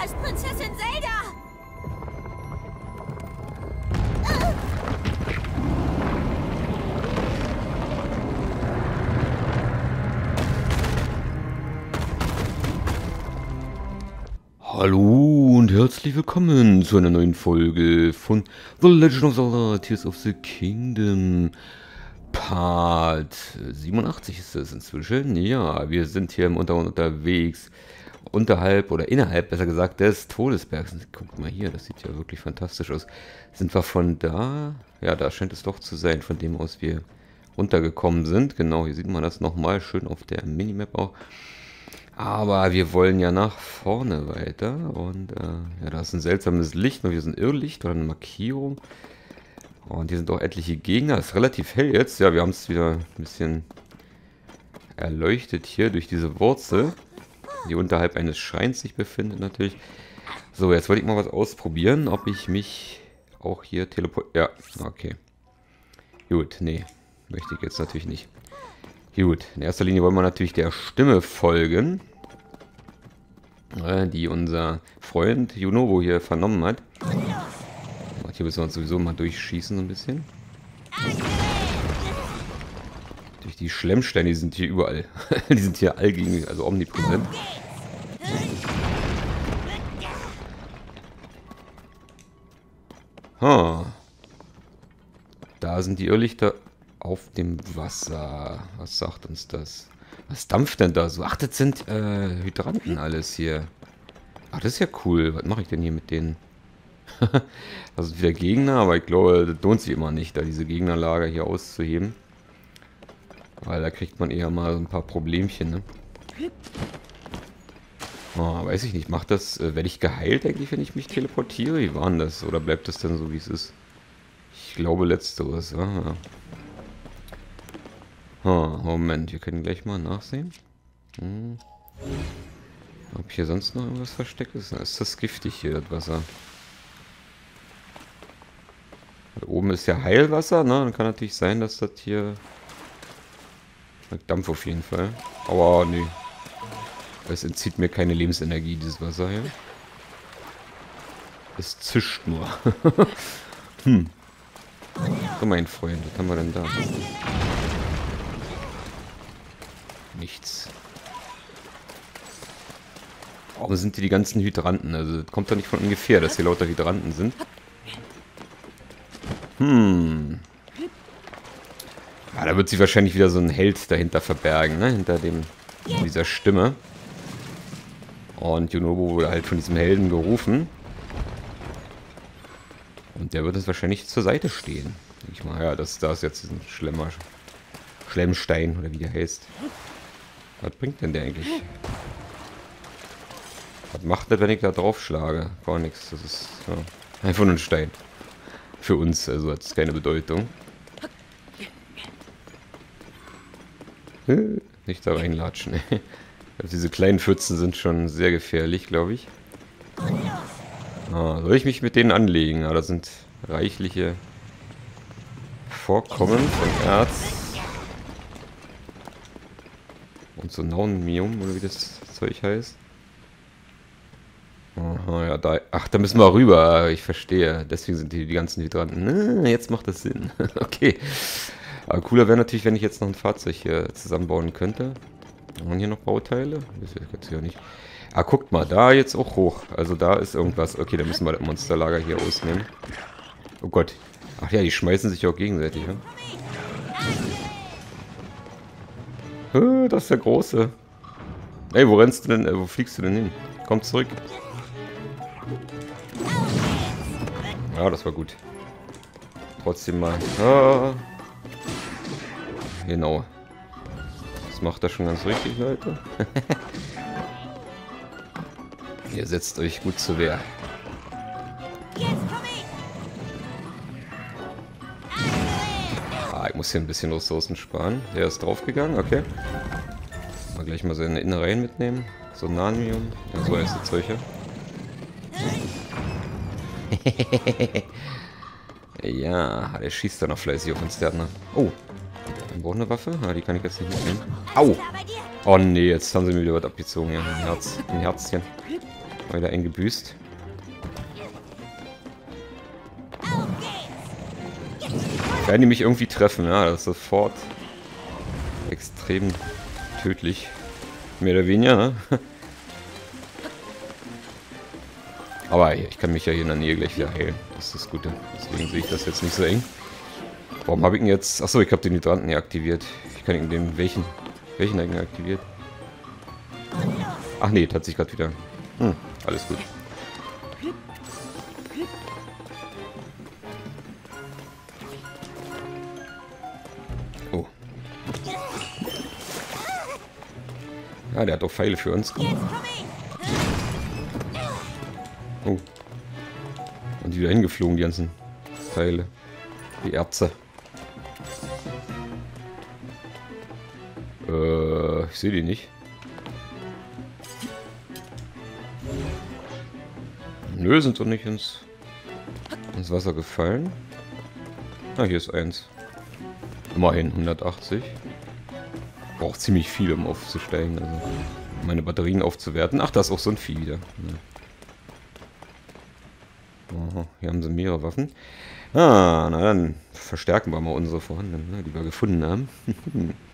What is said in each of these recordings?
Da ist Prinzessin Zelda! Hallo und herzlich willkommen zu einer neuen Folge von The Legend of Zelda Tears of the Kingdom. Part 87 ist das inzwischen. Ja, wir sind hier im Untergrund unterwegs. Unterhalb oder innerhalb, besser gesagt, des Todesbergs. Guckt mal hier, das sieht ja wirklich fantastisch aus. Sind wir von da? Ja, da scheint es doch zu sein, von dem aus wir runtergekommen sind. Genau, hier sieht man das nochmal schön auf der Minimap auch. Aber wir wollen ja nach vorne weiter. Und äh, ja, da ist ein seltsames Licht. Mal wieder so ein Irrlicht oder eine Markierung. Und hier sind auch etliche Gegner. Ist relativ hell jetzt. Ja, wir haben es wieder ein bisschen erleuchtet hier durch diese Wurzel. Die unterhalb eines Schreins sich befindet natürlich. So, jetzt wollte ich mal was ausprobieren. Ob ich mich auch hier teleport... Ja, okay. Gut, nee. Möchte ich jetzt natürlich nicht. Gut, in erster Linie wollen wir natürlich der Stimme folgen äh, die unser Freund Junobo hier vernommen hat. Hier müssen wir uns sowieso mal durchschießen so ein bisschen. Durch die Schlemmsteine, die sind hier überall. die sind hier allgegenwärtig, also omnipräsent. Ha. Da sind die Irrlichter auf dem Wasser. Was sagt uns das? Was dampft denn da so? Ach, das sind äh, Hydranten alles hier. Ach, das ist ja cool. Was mache ich denn hier mit denen? das sind wieder Gegner, aber ich glaube, das lohnt sich immer nicht, da diese Gegnerlager hier auszuheben. Weil da kriegt man eher mal ein paar Problemchen, ne? Oh, weiß ich nicht. Macht das, äh, werde ich geheilt eigentlich, wenn ich mich teleportiere? Wie war denn das? Oder bleibt das dann so, wie es ist? Ich glaube letzteres, ja. Oh, Moment, wir können gleich mal nachsehen. Hm. Ob hier sonst noch irgendwas versteckt ist? Ist das giftig hier, das Wasser. Da oben ist ja Heilwasser, ne? Dann kann natürlich sein, dass das hier... Dampf auf jeden Fall. Aber nee. Es entzieht mir keine Lebensenergie, dieses Wasser hier. Es zischt nur. hm. So, mein Freund, was haben wir denn da? nichts. Warum sind hier die ganzen Hydranten? Also das kommt doch nicht von ungefähr, dass hier lauter Hydranten sind. Hm. Ja, da wird sich wahrscheinlich wieder so ein Held dahinter verbergen, ne? Hinter dem dieser Stimme. Und Junobo wurde halt von diesem Helden gerufen. Und der wird es wahrscheinlich zur Seite stehen. Ich mal, ja, das, da ist jetzt ein Schlemmer. Schlemmstein, oder wie der heißt. Was bringt denn der eigentlich? Was macht das, wenn ich da drauf schlage? Gar nichts. Das ist ja, einfach nur ein Stein. Für uns, also hat es keine Bedeutung. Nicht da reinlatschen. Also diese kleinen Pfützen sind schon sehr gefährlich, glaube ich. Ah, soll ich mich mit denen anlegen? Ah, da sind reichliche Vorkommen von Erz. Und so Naunmium, oder wie das Zeug heißt. Aha, ja, da. Ach, da müssen wir rüber. Ich verstehe. Deswegen sind die, die ganzen Hydranten. jetzt macht das Sinn. okay. Aber cooler wäre natürlich, wenn ich jetzt noch ein Fahrzeug hier zusammenbauen könnte. Haben hier noch Bauteile? Das jetzt ja nicht. Ah, guckt mal, da jetzt auch hoch. Also da ist irgendwas. Okay, dann müssen wir das Monsterlager hier ausnehmen. Oh Gott. Ach ja, die schmeißen sich auch gegenseitig, ja? Das ist der Große. Ey, wo rennst du denn? Äh, wo fliegst du denn hin? Komm zurück. Ja, das war gut. Trotzdem mal. Ah. Genau. Das macht er schon ganz richtig, Leute. Ihr setzt euch gut zu Wehr. muss hier ein bisschen Ressourcen sparen. Der ist draufgegangen, okay. Mal gleich mal seine Innereien mitnehmen. So Nanium. Ja, so heißt das Zeug ja, der schießt da noch fleißig auf uns, der ne? Oh, dann braucht eine Waffe? Ah, die kann ich jetzt nicht mitnehmen. Au! Oh nee, jetzt haben sie mir wieder was abgezogen. Ja, ein Herz, ein Herzchen. Weiter eingebüßt. Werden die mich irgendwie treffen, ja, das ist sofort extrem tödlich. Mehr oder weniger, ne? Aber ich kann mich ja hier in der Nähe gleich wieder heilen. Das ist das Gute. Deswegen sehe ich das jetzt nicht so eng. Warum habe ich ihn jetzt... Achso, ich habe den Hydranten hier aktiviert. Ich kann ihn den... Welchen? Welchen eigentlich aktiviert? Ach nee, hat sich gerade wieder... Hm, alles gut. Oh. Ja, der hat auch Pfeile für uns. Oh. Und die wieder hingeflogen, die ganzen Pfeile. Die Erze. Ich sehe die nicht. Nö, sind doch nicht ins, ins Wasser gefallen. Ah, hier ist eins. Immerhin 180. Braucht ziemlich viel, um aufzusteigen. Also meine Batterien aufzuwerten. Ach, da ist auch so ein Vieh wieder. Ja. Aha, hier haben sie mehrere Waffen. Ah, na dann verstärken wir mal unsere vorhandenen, ne, die wir gefunden haben.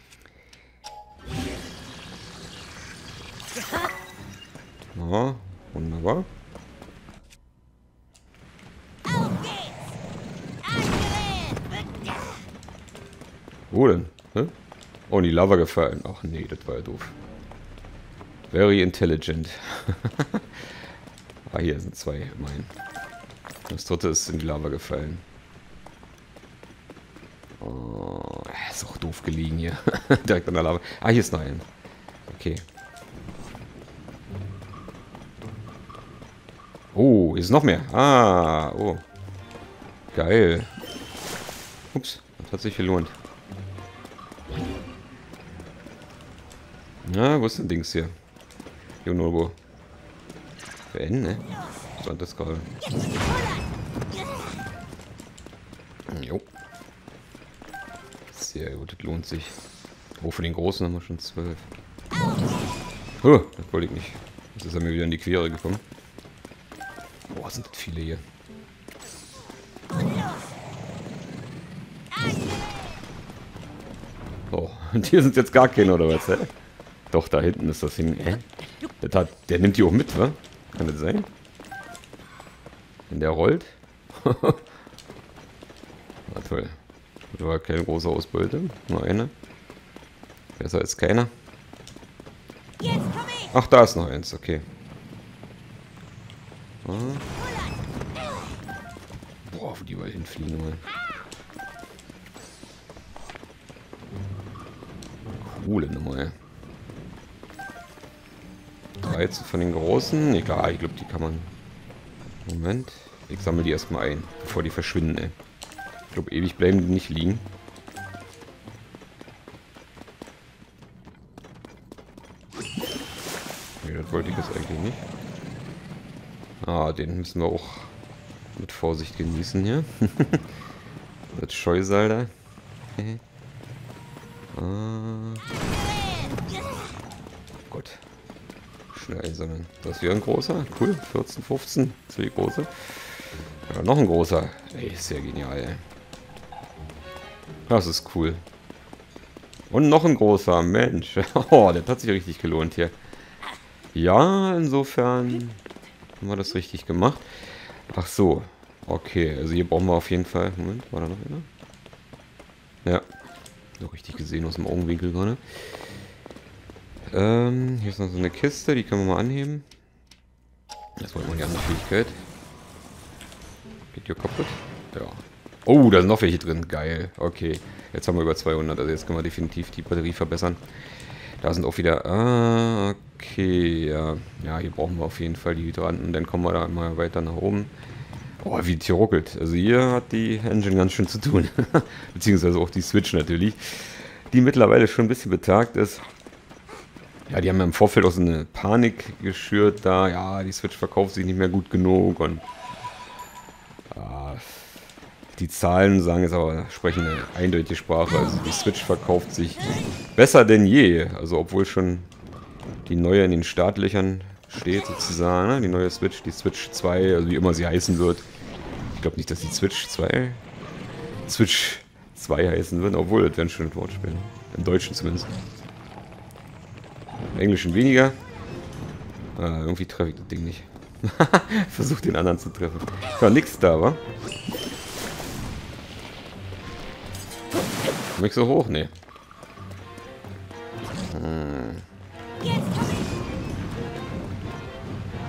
ja, wunderbar. Wo denn? Hä? Oh, in die Lava gefallen. Ach nee, das war ja doof. Very intelligent. ah, hier sind zwei, immerhin. Das dritte ist in die Lava gefallen. Oh, ist auch doof gelegen hier. Direkt an der Lava. Ah, hier ist noch ein. Okay. Hier ist noch mehr. Ah, oh. Geil. Ups, das hat sich gelohnt. Na, wo ist denn Dings hier? Jonobo. Beenden, ne? Stand das gerade. Jo. Sehr gut, das lohnt sich. Oh, für den Großen haben wir schon zwölf. Oh, das wollte ich nicht. Jetzt ist er mir wieder in die Quere gekommen. Sind viele hier. Oh, und hier sind jetzt gar keine, oder was, hä? Doch, da hinten ist das hin. Hä? Der, hat, der nimmt die auch mit, wa? Kann das sein? Wenn der rollt? Na toll. Das war keine große Ausbeute. Nur eine. Besser als keiner. Ach, da ist noch eins. Okay. Ah. Hinfliegen wollen. Coole Nummer, ey. 13 von den großen. Egal, ich glaube, die kann man... Moment. Ich sammle die erstmal ein, bevor die verschwinden, ey. Ich glaube, ewig bleiben die nicht liegen. Nee, das wollte ich jetzt eigentlich nicht. Ah, den müssen wir auch mit Vorsicht genießen hier. das Scheusal da. ah. Gott schnell sammeln. Das ist wieder ein großer. Cool. 14, 15. Zwei große. Ja, noch ein großer. Ey, sehr genial, ey. Das ist cool. Und noch ein großer. Mensch. Oh, der hat sich richtig gelohnt hier. Ja, insofern haben wir das richtig gemacht. Ach so. Okay, also hier brauchen wir auf jeden Fall... Moment, war da noch einer? Ja. Noch richtig gesehen aus dem Augenwinkel gerade. Ähm, hier ist noch so eine Kiste, die können wir mal anheben. Das wollen wir die andere Fähigkeit. Geht hier kaputt? Ja. Oh, da sind noch welche drin. Geil. Okay. Jetzt haben wir über 200. Also jetzt können wir definitiv die Batterie verbessern. Da sind auch wieder... Ah, okay. Ja, ja hier brauchen wir auf jeden Fall die Hydranten. Dann kommen wir da mal weiter nach oben. Oh, wie die ruckelt. Also hier hat die Engine ganz schön zu tun. Beziehungsweise auch die Switch natürlich. Die mittlerweile schon ein bisschen betagt ist. Ja, die haben ja im Vorfeld auch so eine Panik geschürt da. Ja, die Switch verkauft sich nicht mehr gut genug und ja, die Zahlen sagen jetzt aber, sprechen eine eindeutige Sprache. Also die Switch verkauft sich besser denn je. Also obwohl schon die neue in den Startlöchern steht sozusagen. Ne? Die neue Switch, die Switch 2, also wie immer sie heißen wird. Ich glaube nicht, dass die Switch 2 Switch 2 heißen wird, obwohl das wäre ein schönes Wortspiel. Im Deutschen zumindest. Im Englischen weniger. Ah, irgendwie treffe ich das Ding nicht. Versuch den anderen zu treffen. War nix da, wa? Komm ich so hoch? Nee. Hm.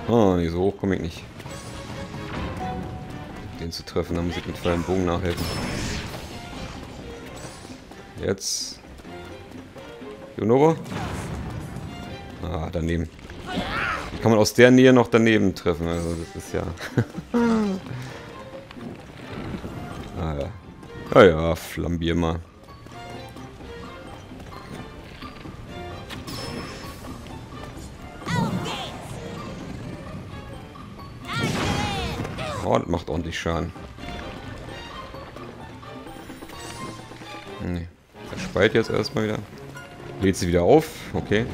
Oh, nee, so hoch komme ich nicht. Den zu treffen, da muss ich mit freiem Bogen nachhelfen. Jetzt. Junovo? Ah, daneben. Wie kann man aus der Nähe noch daneben treffen? Also, das ist ja... ah ja. Ah ja, flambier mal. Das macht ordentlich Schaden. Nee. Er speit jetzt erstmal wieder. Lädt sie wieder auf. Okay.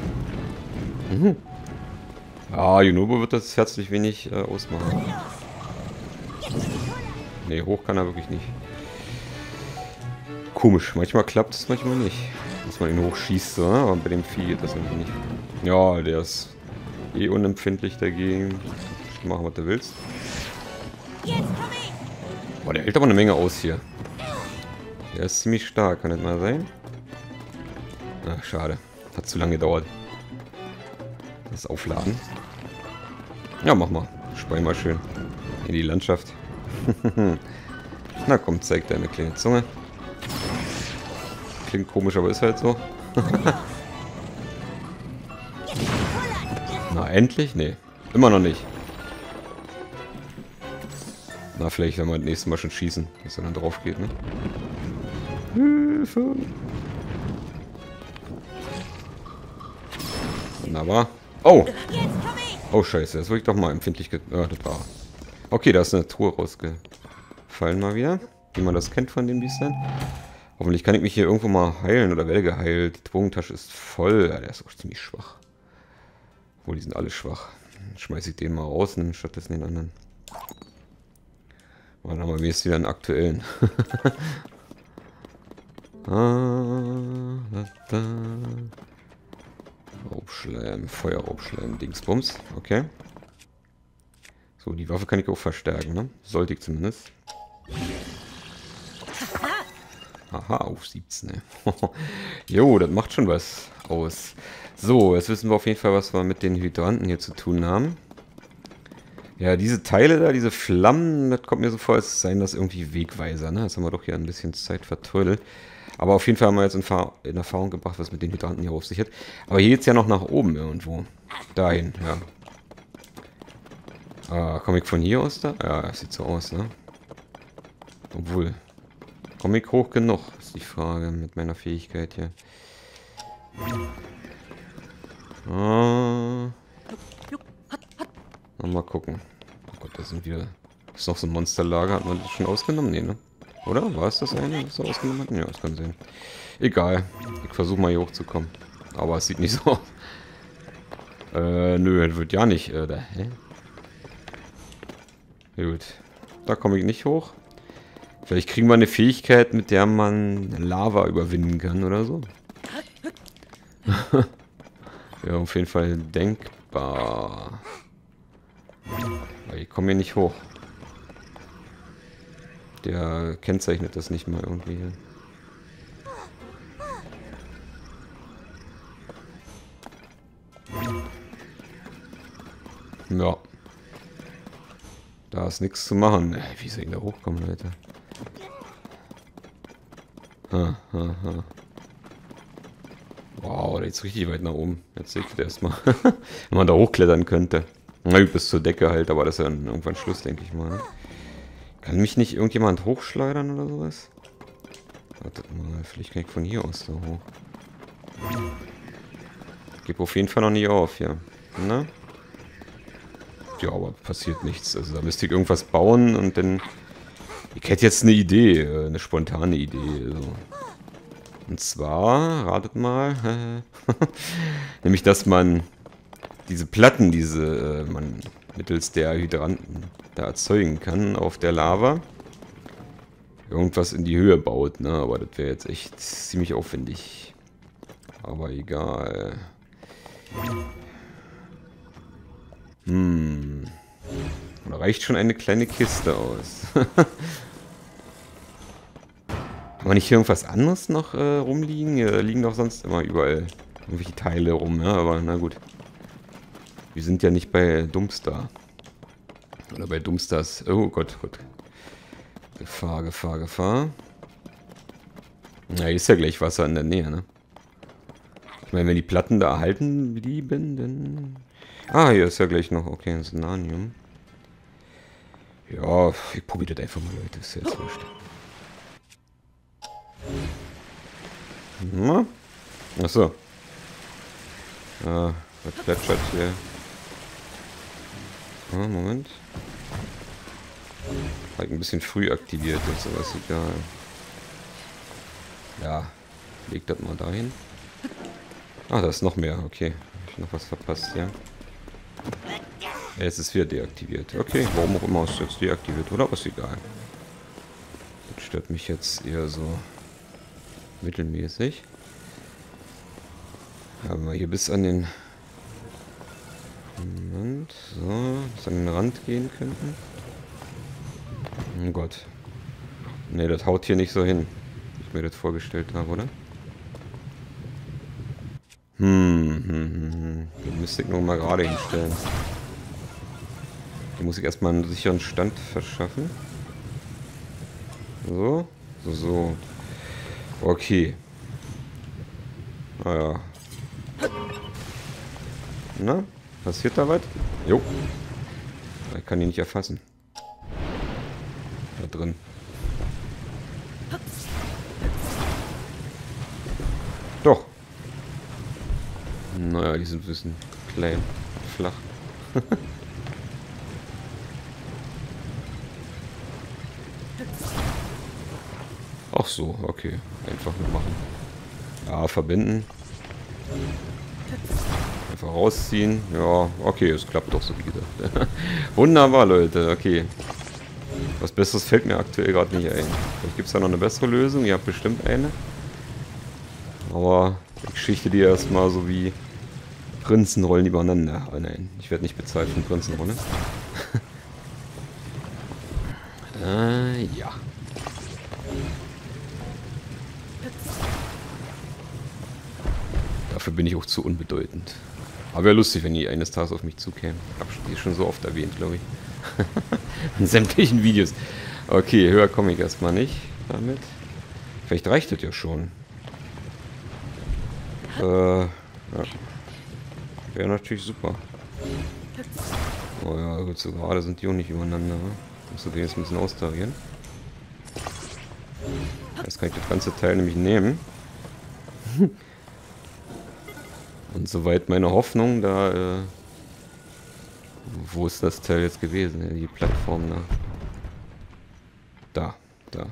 Mhm. Ah, Junobo wird das herzlich wenig äh, ausmachen. Ne, hoch kann er wirklich nicht. Komisch. Manchmal klappt es, manchmal nicht. Dass man ihn hochschießt, so, ne? aber bei dem Vieh geht das irgendwie nicht. Ja, der ist eh unempfindlich dagegen. Machen, was du willst. Boah, der hält aber eine Menge aus hier. Der ist ziemlich stark, kann das mal sein? Ach, schade. Hat zu lange gedauert. Das Aufladen. Ja, mach mal. Spring mal schön. In die Landschaft. Na komm, zeig deine kleine Zunge. Klingt komisch, aber ist halt so. Na, endlich? Nee. Immer noch nicht. Na, vielleicht wenn wir das nächste Mal schon schießen, dass er dann drauf geht, ne? Hilfe! Wunderbar. Oh! Oh, scheiße. Das ich doch mal empfindlich... Ge ah, das war... Okay, da ist eine Truhe rausgefallen mal wieder. Wie man das kennt von den Biestern. Hoffentlich kann ich mich hier irgendwo mal heilen oder werde geheilt. Die Drogentasche ist voll. Ja, der ist auch ziemlich schwach. Obwohl, die sind alle schwach. Schmeiße ich den mal raus und stattdessen den anderen. Dann haben wir wenigstens wieder einen aktuellen. ah, da, da. Raubschleim, Feuerraubschleim, Dingsbums. Okay. So, die Waffe kann ich auch verstärken, ne? Sollte ich zumindest. Aha, auf 17. Ne? jo, das macht schon was aus. So, jetzt wissen wir auf jeden Fall, was wir mit den Hydranten hier zu tun haben. Ja, diese Teile da, diese Flammen, das kommt mir so vor, als seien das irgendwie Wegweiser. Ne? Jetzt haben wir doch hier ein bisschen Zeit vertrödelt. Aber auf jeden Fall haben wir jetzt in, in Erfahrung gebracht, was mit den Hydranten hier auf sich hat. Aber hier geht es ja noch nach oben irgendwo. Dahin, ja. Ah, komme ich von hier aus da? Ja, das sieht so aus, ne? Obwohl. Komme ich hoch genug, ist die Frage mit meiner Fähigkeit hier. Ah. Mal gucken. Oh Gott, da sind wir. Ist noch so ein Monsterlager. Hat man das schon ausgenommen? Nee, ne? Oder? War es das eine, was er ausgenommen hat? Ja, das kann sein. Egal. Ich versuche mal hier hochzukommen. Aber es sieht nicht so aus. Äh, nö, das wird ja nicht. Äh, da, hä? Gut. Da komme ich nicht hoch. Vielleicht kriegen wir eine Fähigkeit, mit der man Lava überwinden kann oder so. ja, auf jeden Fall denkbar. Ich komme hier nicht hoch. Der kennzeichnet das nicht mal irgendwie. Ja. Da ist nichts zu machen. Wie soll ich da hochkommen, Leute? Ha, ha, ha. Wow, der ist richtig weit nach oben. Jetzt sehe ich erstmal. Wenn man da hochklettern könnte. Na gut, bis zur Decke halt, aber das ist ja irgendwann Schluss, denke ich mal. Ne? Kann mich nicht irgendjemand hochschleudern oder sowas? Wartet mal, vielleicht kann ich von hier aus so hoch. Gib auf jeden Fall noch nie auf, ja. Ne? Ja, aber passiert nichts. Also da müsste ich irgendwas bauen und dann... Ich hätte jetzt eine Idee, äh, eine spontane Idee. Also. Und zwar, ratet mal, nämlich, dass man diese Platten, diese äh, man mittels der Hydranten da erzeugen kann auf der Lava, irgendwas in die Höhe baut, ne? Aber das wäre jetzt echt ziemlich aufwendig. Aber egal. Hm. Da reicht schon eine kleine Kiste aus. Haben wir nicht hier irgendwas anderes noch äh, rumliegen? Hier liegen doch sonst immer überall irgendwelche Teile rum, ja, aber na gut. Wir sind ja nicht bei Dumpster. Oder bei Dumpsters. Oh Gott, Gott. Gefahr, Gefahr, Gefahr. Na, hier ist ja gleich Wasser in der Nähe, ne? Ich meine, wenn die Platten da erhalten blieben, dann... Ah, hier ist ja gleich noch... Okay, ein Senanium. Ja, ich probiere das einfach mal, Leute. Ist ja jetzt wurscht. Na? Achso. Ah, was plätschert hier? Ah, Moment. Halt ein bisschen früh aktiviert, jetzt aber egal. Ja, leg das mal dahin. Ah, da ist noch mehr, okay. Hab ich noch was verpasst, ja. Es ist wieder deaktiviert. Okay, warum auch immer ist jetzt deaktiviert, oder? Aber ist egal. Das stört mich jetzt eher so mittelmäßig. Haben wir hier bis an den... Moment, so, bis an den Rand gehen könnten. Oh Gott. Ne, das haut hier nicht so hin, wie ich mir das vorgestellt habe, oder? Hm, hm, hm, hm. Den müsste ich nur mal gerade hinstellen. Die muss ich erstmal einen sicheren Stand verschaffen. So, so, so. Okay. Naja. Ah, Na, passiert da was? Jo. Ich kann ihn nicht erfassen. Da drin. Doch. Naja, die sind ein bisschen klein, flach. Ach so, okay. Einfach nur machen. Ja, verbinden. Rausziehen. Ja, okay, es klappt doch so wie gedacht. Wunderbar, Leute. Okay. Was Besseres fällt mir aktuell gerade nicht ein. Vielleicht gibt es da noch eine bessere Lösung. Ihr habt bestimmt eine. Aber die Geschichte, die erstmal so wie Prinzenrollen übereinander. Oh nein, ich werde nicht bezahlt von Prinzenrollen. äh, ja. Dafür bin ich auch zu unbedeutend. Aber wäre lustig, wenn die eines Tages auf mich zukämen. Hab die schon so oft erwähnt, glaube ich. In sämtlichen Videos. Okay, höher komme ich erstmal nicht damit. Vielleicht reicht das ja schon. Äh, ja. Wäre natürlich super. Oh ja, gut, so gerade sind die auch nicht übereinander. Ne? Du den jetzt ein bisschen austarieren. Jetzt kann ich das ganze Teil nämlich nehmen. Und soweit meine Hoffnung, da... Äh, wo ist das Teil jetzt gewesen? Die Plattform da. Da, da.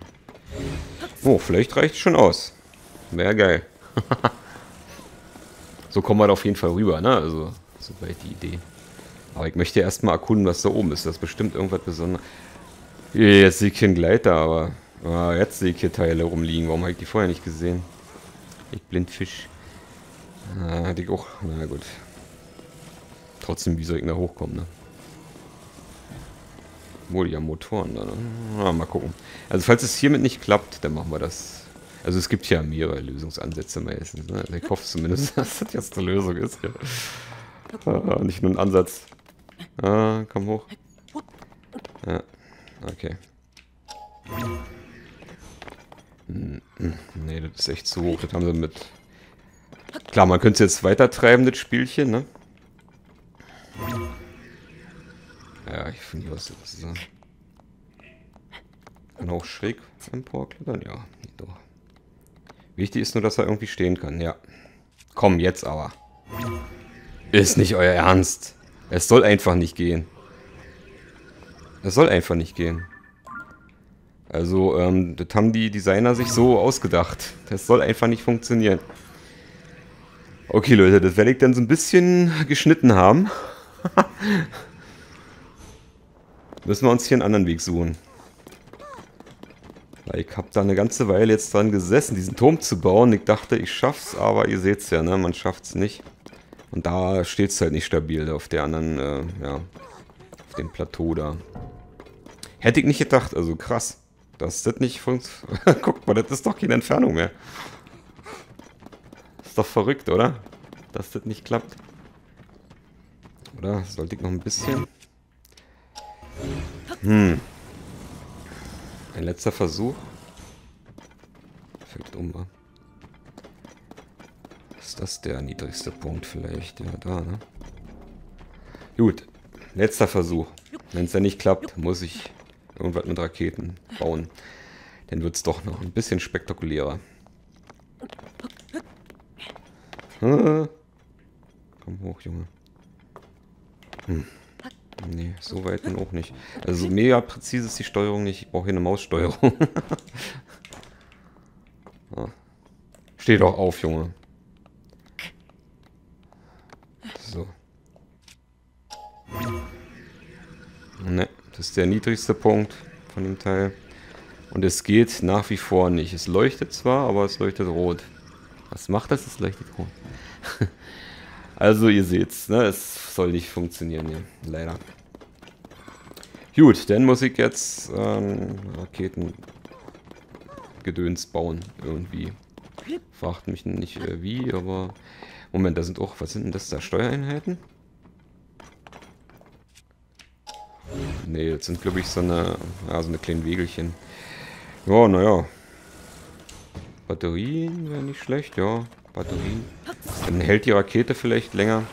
Oh, vielleicht reicht es schon aus. Wäre geil. so kommen wir da auf jeden Fall rüber, ne? Also, soweit die Idee. Aber ich möchte erstmal erkunden, was da oben ist. Das ist bestimmt irgendwas Besonderes. Jetzt sehe ich hier einen Gleiter, aber... Ah, jetzt sehe ich hier Teile rumliegen. Warum habe ich die vorher nicht gesehen? Ich Blindfisch. Hatte ich auch. Na gut. Trotzdem, wie soll ich da hochkommen, ne? Wohl ja Motoren da, ne? Ah, mal gucken. Also falls es hiermit nicht klappt, dann machen wir das. Also es gibt ja mehrere Lösungsansätze meistens. Ne? Also ich hoffe zumindest, dass das jetzt eine Lösung ist. Ja. Ah, nicht nur ein Ansatz. Ah, komm hoch. Ja, okay. Hm, hm, nee, das ist echt zu hoch. Das haben sie mit Klar, man könnte es jetzt weiter treiben, das Spielchen, ne? Ja, ich finde was das ist. Kann auch schräg emporklettern? Ja, doch. Wichtig ist nur, dass er irgendwie stehen kann, ja. Komm, jetzt aber. Ist nicht euer Ernst. Es soll einfach nicht gehen. Es soll einfach nicht gehen. Also, ähm, das haben die Designer sich so ausgedacht. Das soll einfach nicht funktionieren. Okay, Leute, das werde ich dann so ein bisschen geschnitten haben. Müssen wir uns hier einen anderen Weg suchen. Weil ich habe da eine ganze Weile jetzt dran gesessen, diesen Turm zu bauen. Ich dachte, ich schaff's, aber ihr seht's ja, ne? Man schafft's nicht. Und da steht's halt nicht stabil, auf der anderen, äh, ja, auf dem Plateau da. Hätte ich nicht gedacht, also krass, dass das nicht funktioniert. Guckt mal, das ist doch keine Entfernung mehr. Ist doch verrückt, oder? Dass das nicht klappt. Oder sollte ich noch ein bisschen... Hm. Ein letzter Versuch. Fällt um, wa? Ist das der niedrigste Punkt vielleicht? Ja, da, ne? Gut. Letzter Versuch. Wenn es dann nicht klappt, muss ich irgendwas mit Raketen bauen. Dann wird es doch noch ein bisschen spektakulärer. Komm hoch, Junge. Hm. Nee, so weit dann auch nicht. Also mega präzise ist die Steuerung nicht. Ich brauche hier eine Maussteuerung. ah. Steh doch auf, Junge. So. Ne, das ist der niedrigste Punkt von dem Teil. Und es geht nach wie vor nicht. Es leuchtet zwar, aber es leuchtet rot. Was macht das? Es leuchtet rot. also ihr seht's, ne? es soll nicht funktionieren hier, leider. Gut, dann muss ich jetzt ähm, Raketengedöns bauen, irgendwie. Fragt mich nicht äh, wie, aber... Moment, da sind auch, was sind denn das da, Steuereinheiten? Ne, das sind glaube ich so eine, ja, so eine kleinen Wegelchen. Ja, naja. Batterien wäre nicht schlecht, ja. Batterien. Dann hält die Rakete vielleicht länger.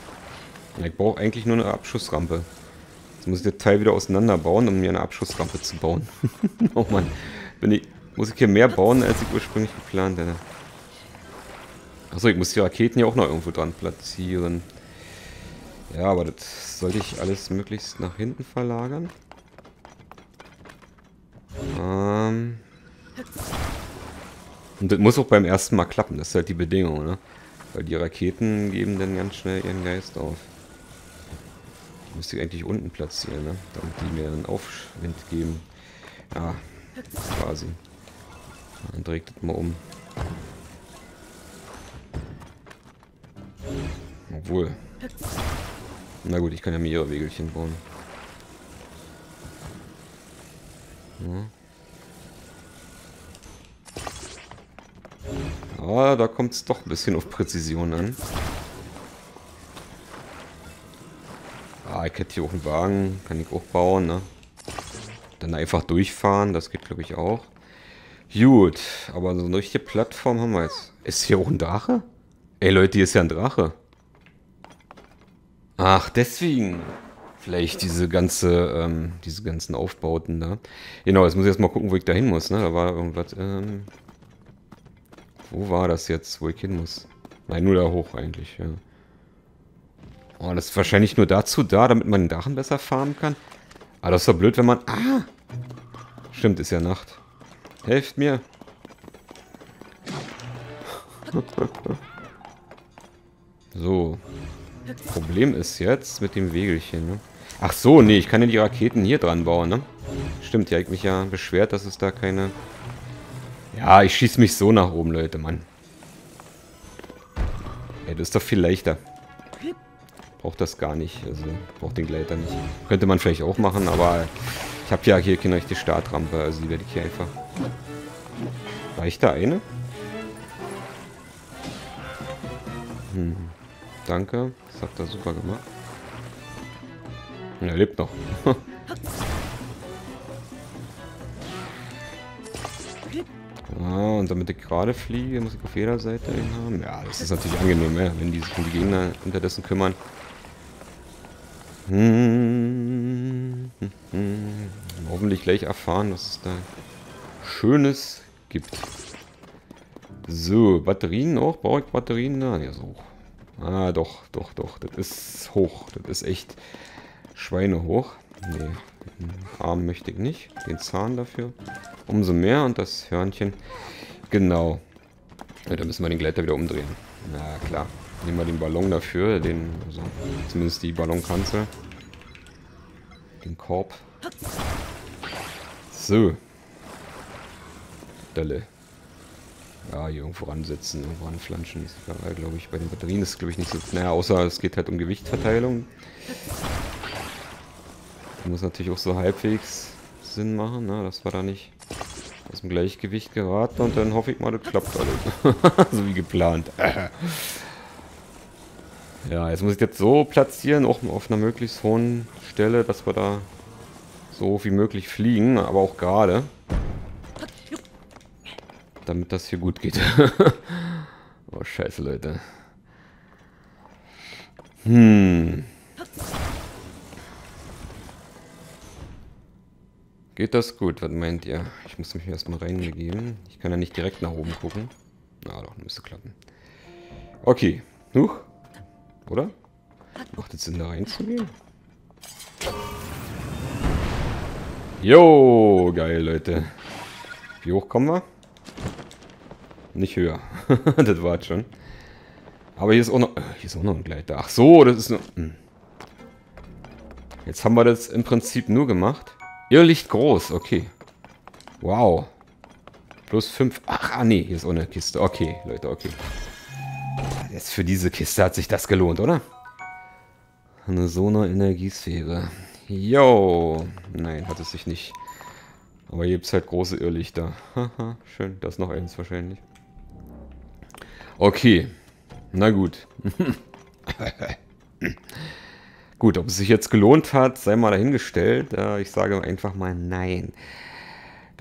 Ich brauche eigentlich nur eine Abschussrampe. Jetzt muss ich das Teil wieder auseinanderbauen, um mir eine Abschussrampe zu bauen. oh Mann. Bin ich, muss ich hier mehr bauen, als ich ursprünglich geplant hätte. Achso, ich muss die Raketen ja auch noch irgendwo dran platzieren. Ja, aber das sollte ich alles möglichst nach hinten verlagern. Ähm... Und das muss auch beim ersten Mal klappen, das ist halt die Bedingung, ne? Weil die Raketen geben dann ganz schnell ihren Geist auf. Die müsste ich eigentlich unten platzieren, ne? Damit die mir einen Aufwind geben. Ja, quasi. Dann dreht das mal um. Obwohl. Na gut, ich kann ja mehrere Wegelchen bauen. Ja. Aber da kommt es doch ein bisschen auf Präzision an. Ah, ich hätte hier auch einen Wagen. Kann ich auch bauen, ne? Dann einfach durchfahren. Das geht, glaube ich, auch. Gut. Aber so eine richtige Plattform haben wir jetzt. Ist hier auch ein Drache? Ey, Leute, hier ist ja ein Drache. Ach, deswegen. Vielleicht diese ganze, ähm, diese ganzen Aufbauten da. Genau, jetzt muss ich erstmal gucken, wo ich da hin muss, ne? Da war irgendwas, ähm, wo war das jetzt, wo ich hin muss? Nein, nur da hoch eigentlich, ja. Oh, das ist wahrscheinlich nur dazu da, damit man den Drachen besser farmen kann. Aber das ist doch blöd, wenn man... Ah! Stimmt, ist ja Nacht. Helft mir. so. Problem ist jetzt mit dem Wegelchen, ne? Ach so, nee, ich kann ja die Raketen hier dran bauen, ne? Stimmt, ja, ich mich ja beschwert, dass es da keine ja, ich schieße mich so nach oben, Leute, Mann. Ey, das ist doch viel leichter. Braucht das gar nicht. Also, braucht den Gleiter nicht. Könnte man vielleicht auch machen, aber ich habe ja hier keine richtige Startrampe. Also, die werde ich hier einfach... Reicht da eine? Hm. Danke. Das hat er super gemacht. er lebt noch. Ah, und damit ich gerade fliege, muss ich auf jeder Seite einen haben. Ja, das ist natürlich angenehm, ja, wenn die sich um die Gegner unterdessen kümmern. Hm, hm, hm. Hoffentlich gleich erfahren, was es da Schönes gibt. So, Batterien auch? Brauche ich Batterien? Na, ja, so. Ah, doch, doch, doch. Das ist hoch. Das ist echt schweinehoch. Nee, den Arm möchte ich nicht. Den Zahn dafür. Umso mehr und das Hörnchen. Genau. Ja, da müssen wir den Gleiter wieder umdrehen. Na klar. Nehmen wir den Ballon dafür, den, also zumindest die Ballonkanzel. Den Korb. So. Delle. Ja, hier irgendwo ransetzen, irgendwo ranflanschen. Ist egal, glaube ich. Bei den Batterien ist glaube ich nicht so. Naja, außer es geht halt um Gewichtverteilung. Muss natürlich auch so halbwegs Sinn machen, ne? dass wir da nicht aus dem Gleichgewicht geraten und dann hoffe ich mal, das klappt alles. so wie geplant. ja, jetzt muss ich das so platzieren, auch auf einer möglichst hohen Stelle, dass wir da so wie möglich fliegen, aber auch gerade damit das hier gut geht. oh, scheiße, Leute. Hm. Geht das gut? Was meint ihr? Ich muss mich erstmal reinbegeben. Ich kann ja nicht direkt nach oben gucken. Na doch, müsste klappen. Okay. Huch. Oder? Macht es Sinn, da reinzugehen? Jo, geil, Leute. Wie hoch kommen wir? Nicht höher. das war schon. Aber hier ist auch noch... Äh, hier ist auch noch ein Gleiter. Ach so, das ist nur... Hm. Jetzt haben wir das im Prinzip nur gemacht. Irrlicht groß, okay. Wow. Plus 5. Ach, ah, nee, hier ist eine Kiste. Okay, Leute, okay. Jetzt für diese Kiste hat sich das gelohnt, oder? Eine Sonar-Energiesphäre. Yo. Nein, hat es sich nicht. Aber hier gibt es halt große Irrlichter. Haha, schön. Da ist noch eins wahrscheinlich. Okay. Na gut. gut, ob es sich jetzt gelohnt hat, sei mal dahingestellt. ich sage einfach mal nein.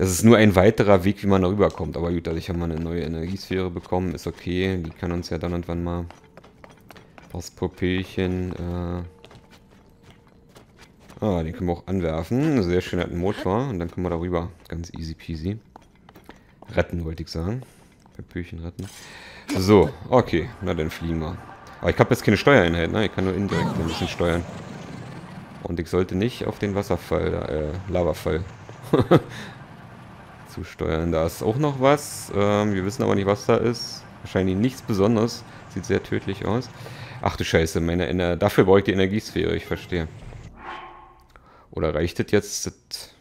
Das ist nur ein weiterer Weg, wie man da rüberkommt. Aber gut, dadurch haben wir eine neue Energiesphäre bekommen. Ist okay. Die kann uns ja dann irgendwann mal aus Popelchen... Äh ah, den können wir auch anwerfen. Sehr schön, hat einen Motor. Und dann können wir darüber. Ganz easy peasy. Retten, wollte ich sagen. Popelchen retten. So, okay. Na, dann fliegen wir. Aber ich habe jetzt keine Steuereinheit, ne? Ich kann nur indirekt ein bisschen steuern. Und ich sollte nicht auf den Wasserfall, äh, Lavafall zusteuern. Da ist auch noch was. Ähm, wir wissen aber nicht, was da ist. Wahrscheinlich nichts Besonderes. Sieht sehr tödlich aus. Ach du Scheiße, meine Ener dafür brauche ich die Energiesphäre, ich verstehe. Oder reicht das jetzt, das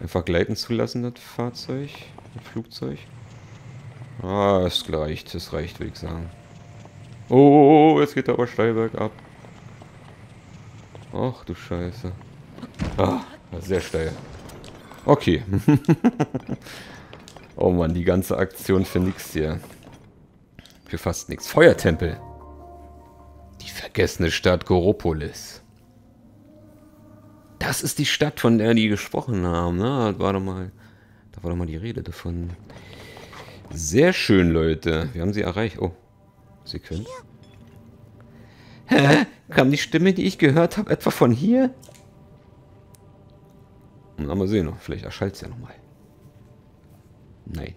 einfach gleiten zu lassen, das Fahrzeug, das Flugzeug? Ah, es reicht, es reicht, würde ich sagen. Oh, jetzt geht er aber steil bergab. Ach du Scheiße. Ah, sehr steil. Okay. oh Mann, die ganze Aktion für nix hier. Für fast nichts. Feuertempel. Die vergessene Stadt Goropolis. Das ist die Stadt, von der die gesprochen haben. Ne? Da war doch mal, da war doch mal die Rede davon. Sehr schön, Leute. Wir haben sie erreicht. Oh, Sequenz. Hä? Kam die Stimme, die ich gehört habe, etwa von hier? Na, mal sehen. Vielleicht erschallt es ja nochmal. Nein.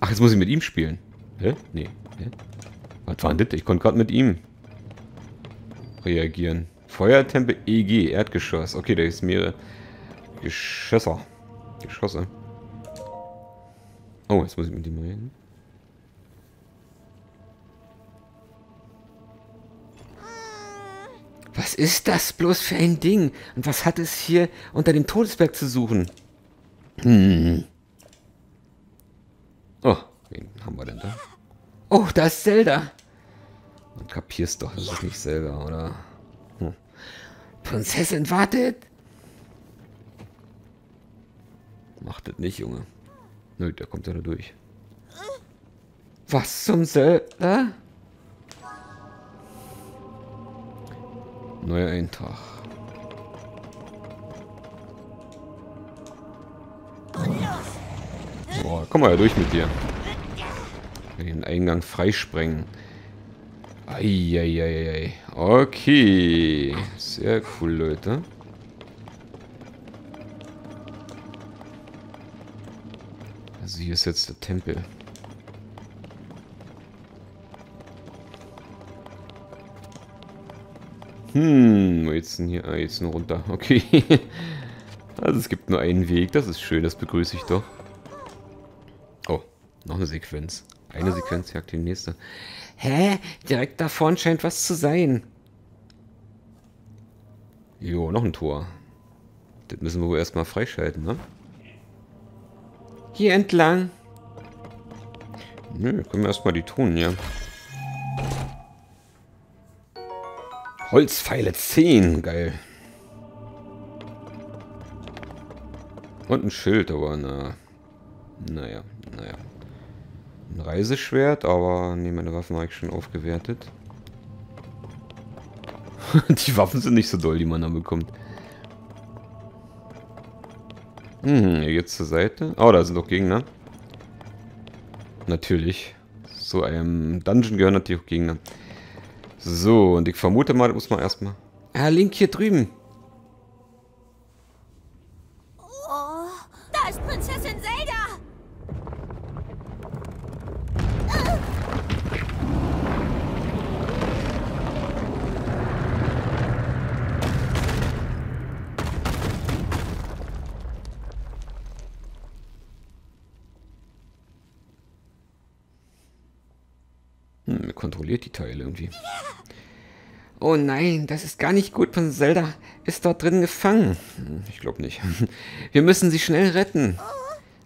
Ach, jetzt muss ich mit ihm spielen. Hä? Nee. Hä? Was war denn das? Ich konnte gerade mit ihm reagieren. Feuertempel EG, Erdgeschoss. Okay, da ist mehrere Geschosse. Geschosse. Oh, jetzt muss ich mit ihm reden. Ist das bloß für ein Ding? Und was hat es hier unter dem Todesberg zu suchen? Hm. Oh, wen haben wir denn da? Oh, da ist Zelda. Man kapierst doch, das ist nicht Zelda, oder? Hm. Prinzessin wartet. Macht das nicht, Junge. Nö, der kommt ja da durch. Was zum Söldner? Neuer Eintrag. Boah, komm mal ja durch mit dir. Den Eingang freisprengen. Eieieiei. Okay. Sehr cool, Leute. Also hier ist jetzt der Tempel. Hm, jetzt denn hier? Ah, jetzt nur runter. Okay. Also es gibt nur einen Weg. Das ist schön, das begrüße ich doch. Oh, noch eine Sequenz. Eine Sequenz jagt die nächste. Hä? Direkt da vorne scheint was zu sein. Jo, noch ein Tor. Das müssen wir wohl erstmal freischalten, ne? Hier entlang. Nö, können wir erstmal die tun, ja. Holzpfeile 10, geil. Und ein Schild, aber na. Naja, naja. Ein Reiseschwert, aber ne, meine Waffen habe ich schon aufgewertet. die Waffen sind nicht so doll, die man da bekommt. Hm, hier geht's zur Seite. Oh, da sind doch Gegner. Natürlich. Zu einem Dungeon gehören natürlich auch Gegner. So, und ich vermute mal, muss man erstmal... Ah, Link hier drüben. Hm, kontrolliert die Teile irgendwie. Oh nein, das ist gar nicht gut. Von Zelda ist dort drin gefangen. Hm, ich glaube nicht. Wir müssen sie schnell retten.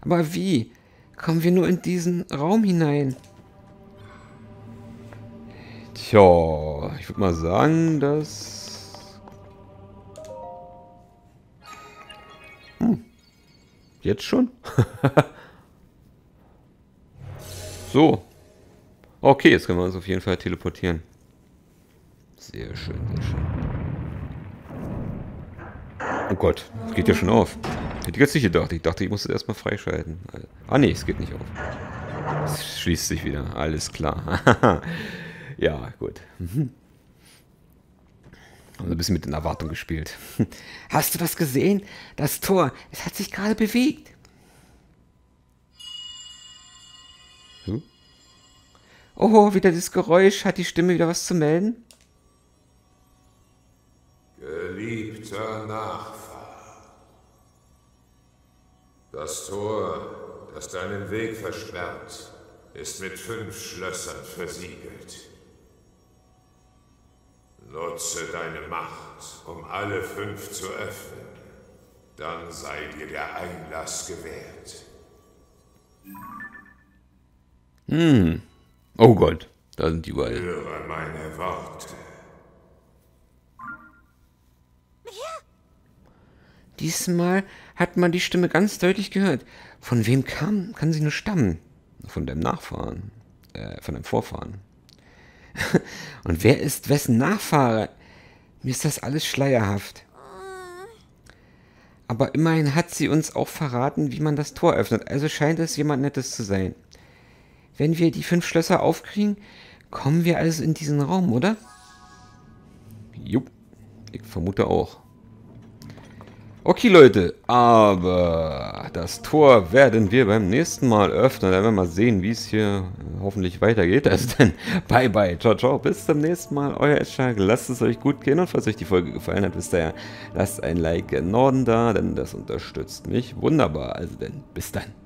Aber wie? Kommen wir nur in diesen Raum hinein? Tja, ich würde mal sagen, dass... Hm. Jetzt schon? so, Okay, jetzt können wir uns auf jeden Fall teleportieren. Sehr schön, sehr schön. Oh Gott, es geht ja schon auf. Hätte ich jetzt nicht gedacht. Ich dachte, ich muss es erstmal freischalten. Ah nee, es geht nicht auf. Es schließt sich wieder. Alles klar. ja, gut. Also ein bisschen mit den Erwartungen gespielt. Hast du was gesehen? Das Tor, es hat sich gerade bewegt. Hm? Oh, wieder das Geräusch. Hat die Stimme wieder was zu melden? Geliebter Nachfahr. Das Tor, das deinen Weg versperrt, ist mit fünf Schlössern versiegelt. Nutze deine Macht, um alle fünf zu öffnen. Dann sei dir der Einlass gewährt. Hm. Oh Gott, da sind die überall. Höre meine Worte. Diesmal hat man die Stimme ganz deutlich gehört. Von wem kam, kann sie nur stammen? Von deinem Nachfahren. Äh, von deinem Vorfahren. Und wer ist wessen Nachfahre? Mir ist das alles schleierhaft. Aber immerhin hat sie uns auch verraten, wie man das Tor öffnet. Also scheint es jemand Nettes zu sein. Wenn wir die fünf Schlösser aufkriegen, kommen wir also in diesen Raum, oder? Jupp, ich vermute auch. Okay, Leute, aber das Tor werden wir beim nächsten Mal öffnen. Dann werden wir mal sehen, wie es hier hoffentlich weitergeht. Also dann, bye bye, ciao, ciao, bis zum nächsten Mal. Euer Eschak, lasst es euch gut gehen und falls euch die Folge gefallen hat, ihr ja, lasst ein Like in Norden da, denn das unterstützt mich wunderbar. Also dann, bis dann.